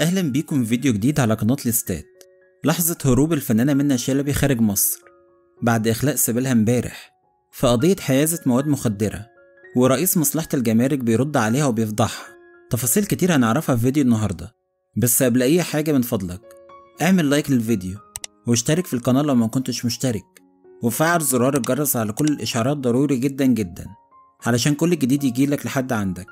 أهلا بيكم في فيديو جديد على قناة الإستاد. لحظة هروب الفنانة منى شلبي خارج مصر بعد إخلاء سبيلها امبارح في قضية حيازة مواد مخدرة ورئيس مصلحة الجمارك بيرد عليها وبيفضحها. تفاصيل كتير هنعرفها في فيديو النهاردة. بس قبل أي حاجة من فضلك اعمل لايك للفيديو واشترك في القناة لو ما كنتش مشترك وفعل زرار الجرس على كل الإشعارات ضروري جدا جدا علشان كل جديد يجيلك لحد عندك.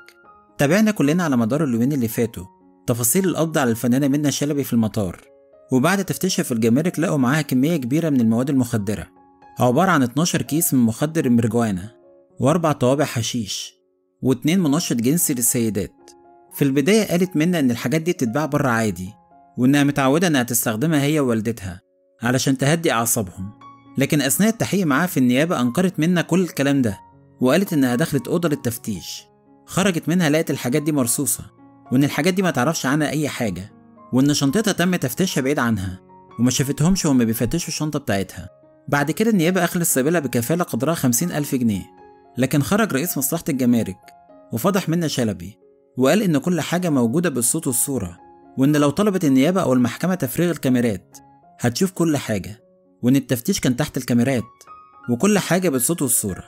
تابعنا كلنا على مدار اليومين اللي فاتوا تفاصيل القبض على الفنانة منى شلبي في المطار. وبعد تفتيشها في الجمارك لقوا معاها كمية كبيرة من المواد المخدرة. عبارة عن 12 كيس من مخدر المرجوانة وأربع طوابع حشيش واتنين منشط جنسي للسيدات. في البداية قالت منى إن الحاجات دي بتتباع بره عادي وإنها متعودة إنها تستخدمها هي ووالدتها علشان تهدي أعصابهم. لكن أثناء التحقيق معاها في النيابة أنكرت منى كل الكلام ده وقالت إنها دخلت أوضة للتفتيش. خرجت منها لقت الحاجات دي مرصوصة. وإن الحاجات دي ما تعرفش عنها أي حاجة وإن شنطتها تم تفتيشها بعيد عنها وما شافتهمش وهم بيفتشوا الشنطة بتاعتها. بعد كده النيابة أخلت سبيلها بكفالة قدرها خمسين ألف جنيه لكن خرج رئيس مصلحة الجمارك وفضح منى شلبي وقال إن كل حاجة موجودة بالصوت والصورة وإن لو طلبت النيابة أو المحكمة تفريغ الكاميرات هتشوف كل حاجة وإن التفتيش كان تحت الكاميرات وكل حاجة بالصوت والصورة.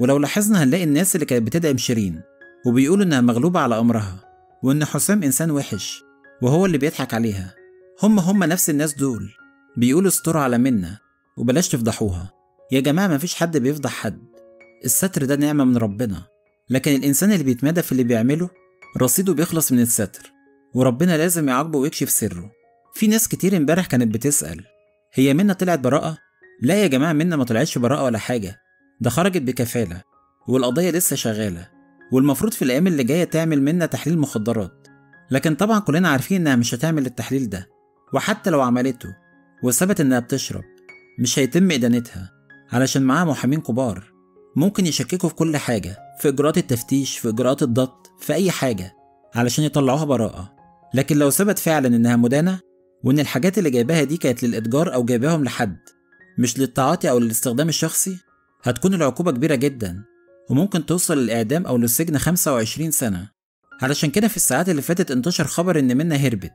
ولو لاحظنا هنلاقي الناس اللي كانت بتدعم شيرين وبيقولوا إنها مغلوبة على أمرها. وإن حسام إنسان وحش وهو اللي بيضحك عليها. هم هم نفس الناس دول. بيقولوا استروا على منا وبلاش تفضحوها. يا جماعة مفيش حد بيفضح حد. الستر ده نعمة من ربنا. لكن الإنسان اللي بيتمادى في اللي بيعمله رصيده بيخلص من الستر. وربنا لازم يعاقبه ويكشف سره. في ناس كتير امبارح كانت بتسأل هي منا طلعت براءة؟ لا يا جماعة منا ما طلعتش براءة ولا حاجة. ده خرجت بكفالة والقضية لسه شغالة. والمفروض في الأيام اللي جاية تعمل منا تحليل مخدرات. لكن طبعا كلنا عارفين إنها مش هتعمل التحليل ده. وحتى لو عملته وثبت إنها بتشرب مش هيتم إدانتها. علشان معاها محامين كبار. ممكن يشككوا في كل حاجة. في إجراءات التفتيش في إجراءات الضبط في أي حاجة. علشان يطلعوها براءة. لكن لو ثبت فعلا إنها مدانة وإن الحاجات اللي جايباها دي كانت للإتجار أو جايباهم لحد مش للتعاطي أو للاستخدام الشخصي هتكون العقوبة كبيرة جدا. وممكن توصل للإعدام أو للسجن 25 سنة. علشان كده في الساعات اللي فاتت انتشر خبر إن منا هربت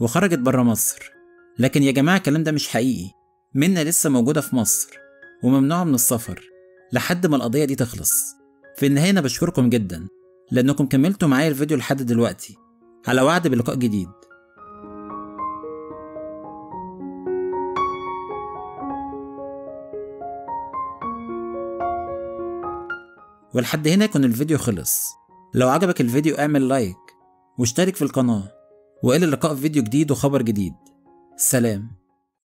وخرجت بره مصر. لكن يا جماعة الكلام ده مش حقيقي. منا لسه موجودة في مصر وممنوعة من السفر لحد ما القضية دي تخلص. في النهاية أنا بشكركم جدا لأنكم كملتوا معايا الفيديو لحد دلوقتي. على وعد بلقاء جديد. ولحد هنا يكون الفيديو خلص. لو عجبك الفيديو اعمل لايك واشترك في القناة وإلى اللقاء في فيديو جديد وخبر جديد. سلام.